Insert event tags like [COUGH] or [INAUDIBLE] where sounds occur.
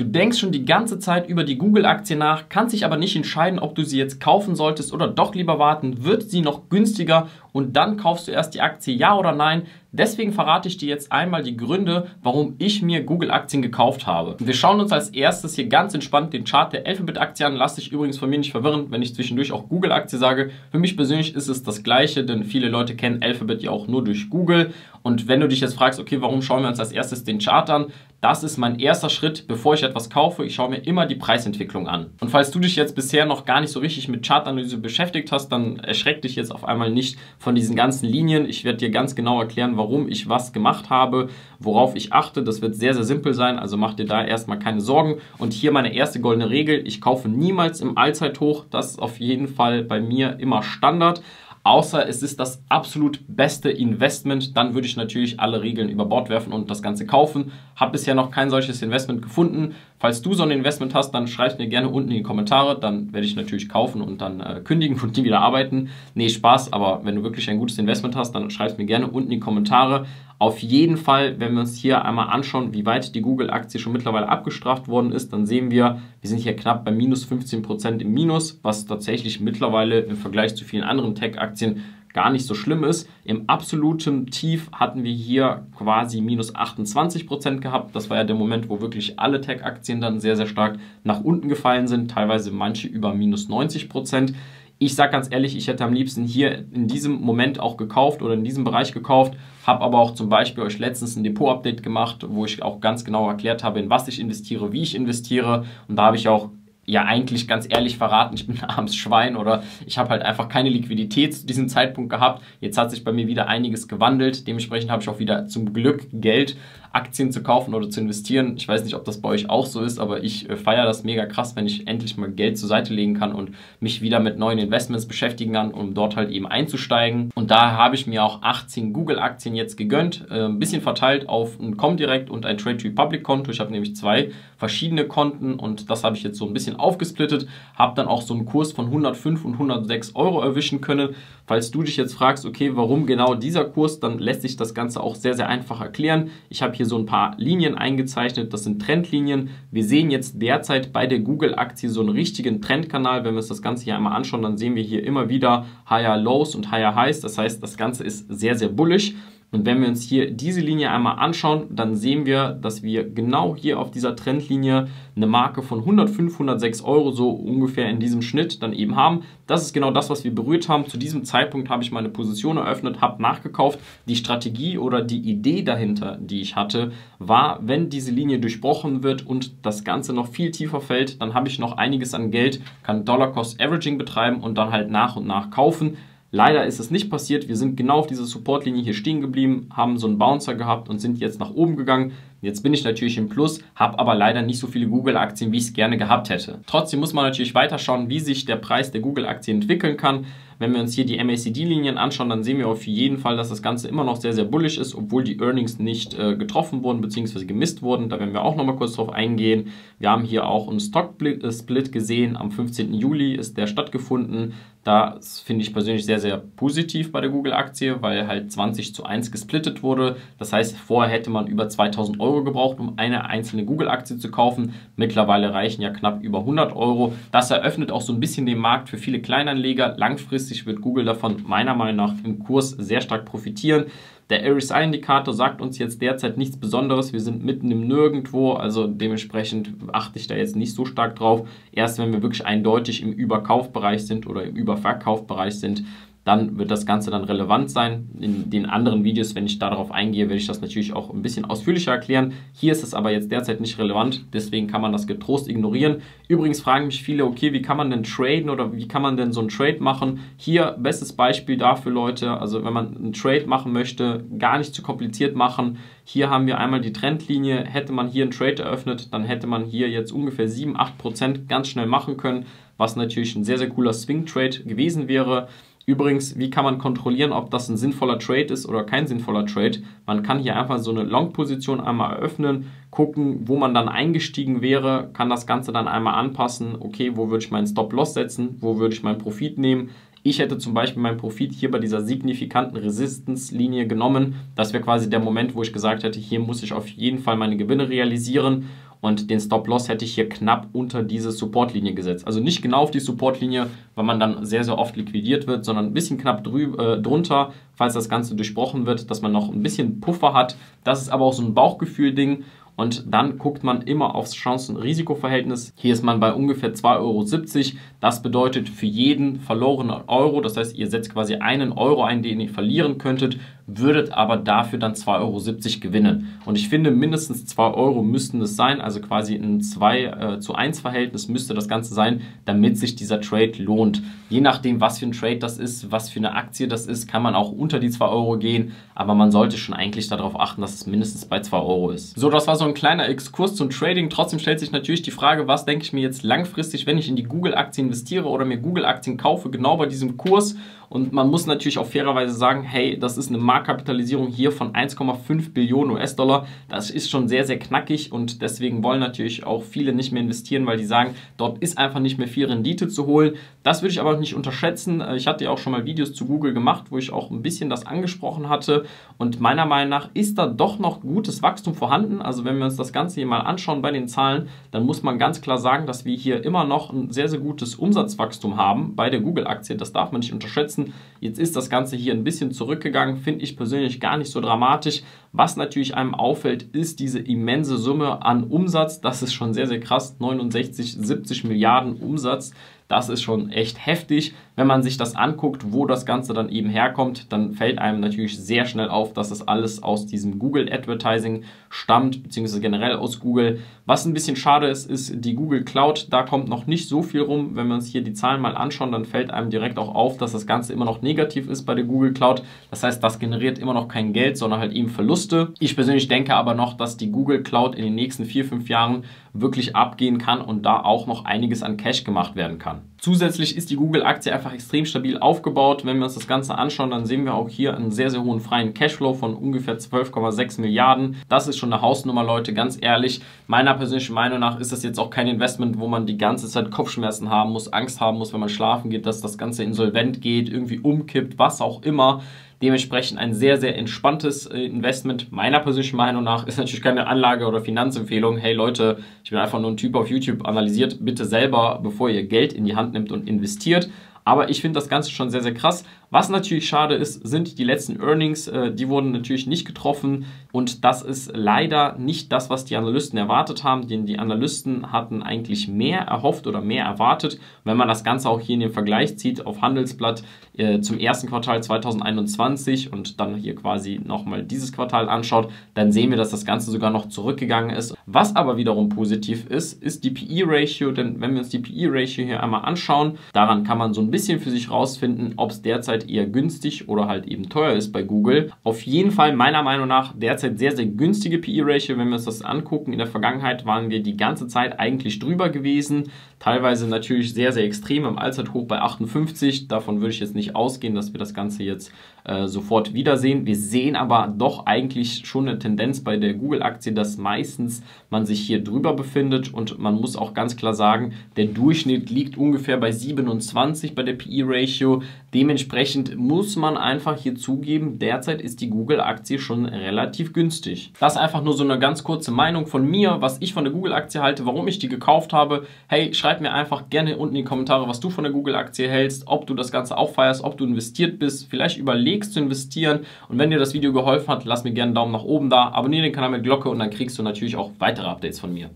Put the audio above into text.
Du denkst schon die ganze Zeit über die Google-Aktie nach, kannst dich aber nicht entscheiden, ob du sie jetzt kaufen solltest oder doch lieber warten. Wird sie noch günstiger und dann kaufst du erst die Aktie, ja oder nein? Deswegen verrate ich dir jetzt einmal die Gründe, warum ich mir Google-Aktien gekauft habe. Wir schauen uns als erstes hier ganz entspannt den Chart der Alphabet-Aktie an. Lass dich übrigens von mir nicht verwirren, wenn ich zwischendurch auch Google-Aktie sage. Für mich persönlich ist es das Gleiche, denn viele Leute kennen Alphabet ja auch nur durch Google. Und wenn du dich jetzt fragst, okay, warum schauen wir uns als erstes den Chart an? Das ist mein erster Schritt, bevor ich etwas kaufe. Ich schaue mir immer die Preisentwicklung an. Und falls du dich jetzt bisher noch gar nicht so richtig mit Chartanalyse beschäftigt hast, dann erschreck dich jetzt auf einmal nicht von diesen ganzen Linien. Ich werde dir ganz genau erklären, warum ich was gemacht habe, worauf ich achte. Das wird sehr, sehr simpel sein, also mach dir da erstmal keine Sorgen. Und hier meine erste goldene Regel. Ich kaufe niemals im Allzeithoch. Das ist auf jeden Fall bei mir immer Standard außer es ist das absolut beste Investment, dann würde ich natürlich alle Regeln über Bord werfen und das Ganze kaufen. Habe bisher noch kein solches Investment gefunden. Falls du so ein Investment hast, dann schreib mir gerne unten in die Kommentare, dann werde ich natürlich kaufen und dann äh, kündigen und [LAUGHS] nie wieder arbeiten. Nee, Spaß, aber wenn du wirklich ein gutes Investment hast, dann schreib mir gerne unten in die Kommentare. Auf jeden Fall, wenn wir uns hier einmal anschauen, wie weit die Google-Aktie schon mittlerweile abgestraft worden ist, dann sehen wir, wir sind hier knapp bei minus 15% im Minus, was tatsächlich mittlerweile im Vergleich zu vielen anderen Tech-Aktien gar nicht so schlimm ist. Im absoluten Tief hatten wir hier quasi minus 28% gehabt. Das war ja der Moment, wo wirklich alle Tech-Aktien dann sehr, sehr stark nach unten gefallen sind, teilweise manche über minus 90%. Ich sage ganz ehrlich, ich hätte am liebsten hier in diesem Moment auch gekauft oder in diesem Bereich gekauft, habe aber auch zum Beispiel euch letztens ein Depot-Update gemacht, wo ich auch ganz genau erklärt habe, in was ich investiere, wie ich investiere. Und da habe ich auch ja eigentlich ganz ehrlich verraten, ich bin ein armes Schwein oder ich habe halt einfach keine Liquidität zu diesem Zeitpunkt gehabt. Jetzt hat sich bei mir wieder einiges gewandelt. Dementsprechend habe ich auch wieder zum Glück Geld Aktien zu kaufen oder zu investieren. Ich weiß nicht, ob das bei euch auch so ist, aber ich äh, feiere das mega krass, wenn ich endlich mal Geld zur Seite legen kann und mich wieder mit neuen Investments beschäftigen kann, um dort halt eben einzusteigen. Und da habe ich mir auch 18 Google-Aktien jetzt gegönnt, äh, ein bisschen verteilt auf ein Comdirect und ein Trade Republic Konto. Ich habe nämlich zwei verschiedene Konten und das habe ich jetzt so ein bisschen aufgesplittet, habe dann auch so einen Kurs von 105 und 106 Euro erwischen können. Falls du dich jetzt fragst, okay, warum genau dieser Kurs, dann lässt sich das Ganze auch sehr, sehr einfach erklären. Ich habe hier so ein paar Linien eingezeichnet, das sind Trendlinien. Wir sehen jetzt derzeit bei der Google-Aktie so einen richtigen Trendkanal. Wenn wir uns das Ganze hier einmal anschauen, dann sehen wir hier immer wieder Higher Lows und Higher Highs. Das heißt, das Ganze ist sehr, sehr bullish. Und wenn wir uns hier diese Linie einmal anschauen, dann sehen wir, dass wir genau hier auf dieser Trendlinie eine Marke von 105, 106 Euro so ungefähr in diesem Schnitt dann eben haben. Das ist genau das, was wir berührt haben. Zu diesem Zeitpunkt habe ich meine Position eröffnet, habe nachgekauft. Die Strategie oder die Idee dahinter, die ich hatte, war, wenn diese Linie durchbrochen wird und das Ganze noch viel tiefer fällt, dann habe ich noch einiges an Geld, kann Dollar Cost Averaging betreiben und dann halt nach und nach kaufen. Leider ist es nicht passiert. Wir sind genau auf dieser Supportlinie hier stehen geblieben, haben so einen Bouncer gehabt und sind jetzt nach oben gegangen. Jetzt bin ich natürlich im Plus, habe aber leider nicht so viele Google-Aktien, wie ich es gerne gehabt hätte. Trotzdem muss man natürlich weiterschauen, wie sich der Preis der Google-Aktie entwickeln kann. Wenn wir uns hier die MACD-Linien anschauen, dann sehen wir auf jeden Fall, dass das Ganze immer noch sehr, sehr bullish ist, obwohl die Earnings nicht äh, getroffen wurden bzw. gemisst wurden. Da werden wir auch nochmal kurz drauf eingehen. Wir haben hier auch einen Stock-Split gesehen. Am 15. Juli ist der stattgefunden. Das finde ich persönlich sehr, sehr positiv bei der Google-Aktie, weil halt 20 zu 1 gesplittet wurde. Das heißt, vorher hätte man über 2000 Euro gebraucht, um eine einzelne Google-Aktie zu kaufen. Mittlerweile reichen ja knapp über 100 Euro. Das eröffnet auch so ein bisschen den Markt für viele Kleinanleger. Langfristig wird Google davon meiner Meinung nach im Kurs sehr stark profitieren. Der RSI-Indikator sagt uns jetzt derzeit nichts Besonderes. Wir sind mitten im Nirgendwo, also dementsprechend achte ich da jetzt nicht so stark drauf. Erst wenn wir wirklich eindeutig im Überkaufbereich sind oder im Überverkaufbereich sind, dann wird das Ganze dann relevant sein. In den anderen Videos, wenn ich darauf eingehe, werde ich das natürlich auch ein bisschen ausführlicher erklären. Hier ist es aber jetzt derzeit nicht relevant, deswegen kann man das getrost ignorieren. Übrigens fragen mich viele, okay, wie kann man denn traden oder wie kann man denn so einen Trade machen? Hier bestes Beispiel dafür, Leute, also wenn man einen Trade machen möchte, gar nicht zu kompliziert machen. Hier haben wir einmal die Trendlinie. Hätte man hier einen Trade eröffnet, dann hätte man hier jetzt ungefähr 7-8% ganz schnell machen können, was natürlich ein sehr, sehr cooler Swing-Trade gewesen wäre. Übrigens, wie kann man kontrollieren, ob das ein sinnvoller Trade ist oder kein sinnvoller Trade? Man kann hier einfach so eine Long-Position einmal eröffnen, gucken, wo man dann eingestiegen wäre, kann das Ganze dann einmal anpassen. Okay, wo würde ich meinen Stop-Loss setzen? Wo würde ich meinen Profit nehmen? Ich hätte zum Beispiel meinen Profit hier bei dieser signifikanten Resistance-Linie genommen. Das wäre quasi der Moment, wo ich gesagt hätte, hier muss ich auf jeden Fall meine Gewinne realisieren. Und den Stop-Loss hätte ich hier knapp unter diese Supportlinie gesetzt. Also nicht genau auf die Supportlinie, weil man dann sehr, sehr oft liquidiert wird, sondern ein bisschen knapp drü äh, drunter, falls das Ganze durchbrochen wird, dass man noch ein bisschen Puffer hat. Das ist aber auch so ein Bauchgefühl-Ding und dann guckt man immer aufs Chancen-Risiko-Verhältnis. Hier ist man bei ungefähr 2,70 Euro. Das bedeutet für jeden verlorenen Euro, das heißt, ihr setzt quasi einen Euro ein, den ihr verlieren könntet, würdet aber dafür dann 2,70 Euro gewinnen. Und ich finde, mindestens 2 Euro müssten es sein, also quasi ein 2 äh, zu 1 Verhältnis müsste das Ganze sein, damit sich dieser Trade lohnt. Je nachdem, was für ein Trade das ist, was für eine Aktie das ist, kann man auch unter die 2 Euro gehen, aber man sollte schon eigentlich darauf achten, dass es mindestens bei 2 Euro ist. So, das war so ein kleiner Exkurs zum Trading. Trotzdem stellt sich natürlich die Frage, was denke ich mir jetzt langfristig, wenn ich in die Google-Aktie investiere oder mir Google-Aktien kaufe, genau bei diesem Kurs und man muss natürlich auch fairerweise sagen, hey, das ist eine Marktkapitalisierung hier von 1,5 Billionen US-Dollar. Das ist schon sehr, sehr knackig und deswegen wollen natürlich auch viele nicht mehr investieren, weil die sagen, dort ist einfach nicht mehr viel Rendite zu holen. Das würde ich aber nicht unterschätzen. Äh, ich hatte ja auch schon mal Videos zu Google gemacht, wo ich auch ein bisschen das angesprochen hatte. Und meiner Meinung nach ist da doch noch gutes Wachstum vorhanden. Also wenn wir uns das Ganze hier mal anschauen bei den Zahlen, dann muss man ganz klar sagen, dass wir hier immer noch ein sehr, sehr gutes Umsatzwachstum haben bei der Google-Aktie. Das darf man nicht unterschätzen. Jetzt ist das Ganze hier ein bisschen zurückgegangen, finde ich persönlich gar nicht so dramatisch. Was natürlich einem auffällt, ist diese immense Summe an Umsatz. Das ist schon sehr, sehr krass. 69, 70 Milliarden Umsatz. Das ist schon echt heftig. Wenn man sich das anguckt, wo das Ganze dann eben herkommt, dann fällt einem natürlich sehr schnell auf, dass das alles aus diesem Google Advertising stammt, beziehungsweise generell aus Google. Was ein bisschen schade ist, ist die Google Cloud. Da kommt noch nicht so viel rum. Wenn wir uns hier die Zahlen mal anschauen, dann fällt einem direkt auch auf, dass das Ganze immer noch negativ ist bei der Google Cloud. Das heißt, das generiert immer noch kein Geld, sondern halt eben Verluste. Ich persönlich denke aber noch, dass die Google Cloud in den nächsten vier, fünf Jahren wirklich abgehen kann und da auch noch einiges an Cash gemacht werden kann. Zusätzlich ist die Google-Aktie einfach extrem stabil aufgebaut. Wenn wir uns das Ganze anschauen, dann sehen wir auch hier einen sehr, sehr hohen freien Cashflow von ungefähr 12,6 Milliarden. Das ist schon eine Hausnummer, Leute, ganz ehrlich. Meiner persönlichen Meinung nach ist das jetzt auch kein Investment, wo man die ganze Zeit Kopfschmerzen haben muss, Angst haben muss, wenn man schlafen geht, dass das Ganze insolvent geht, irgendwie umkippt, was auch immer. Dementsprechend ein sehr, sehr entspanntes äh, Investment. Meiner persönlichen Meinung nach ist natürlich keine Anlage- oder Finanzempfehlung. Hey Leute, ich bin einfach nur ein Typ auf YouTube, analysiert bitte selber, bevor ihr Geld in die Hand nimmt und investiert. Aber ich finde das Ganze schon sehr, sehr krass. Was natürlich schade ist, sind die letzten Earnings. Äh, die wurden natürlich nicht getroffen und das ist leider nicht das, was die Analysten erwartet haben, denn die Analysten hatten eigentlich mehr erhofft oder mehr erwartet. Wenn man das Ganze auch hier in den Vergleich zieht auf Handelsblatt äh, zum ersten Quartal 2021 und dann hier quasi nochmal dieses Quartal anschaut, dann sehen wir, dass das Ganze sogar noch zurückgegangen ist. Was aber wiederum positiv ist, ist die PE-Ratio, denn wenn wir uns die PE-Ratio hier einmal anschauen, daran kann man so ein bisschen für sich rausfinden, ob es derzeit eher günstig oder halt eben teuer ist bei Google. Auf jeden Fall meiner Meinung nach derzeit sehr, sehr günstige PE-Ratio. Wenn wir uns das angucken, in der Vergangenheit waren wir die ganze Zeit eigentlich drüber gewesen. Teilweise natürlich sehr, sehr extrem im Allzeithoch bei 58. Davon würde ich jetzt nicht ausgehen, dass wir das Ganze jetzt äh, sofort wiedersehen. Wir sehen aber doch eigentlich schon eine Tendenz bei der Google-Aktie, dass meistens man sich hier drüber befindet und man muss auch ganz klar sagen, der Durchschnitt liegt ungefähr bei 27 bei der PE-Ratio. Dementsprechend muss man einfach hier zugeben, derzeit ist die Google-Aktie schon relativ günstig. Das ist einfach nur so eine ganz kurze Meinung von mir, was ich von der Google-Aktie halte, warum ich die gekauft habe. Hey, schreib mir einfach gerne unten in die Kommentare, was du von der Google-Aktie hältst, ob du das Ganze auch feierst, ob du investiert bist, vielleicht überlegst zu investieren. Und wenn dir das Video geholfen hat, lass mir gerne einen Daumen nach oben da, abonniere den Kanal mit Glocke und dann kriegst du natürlich auch weitere Updates von mir.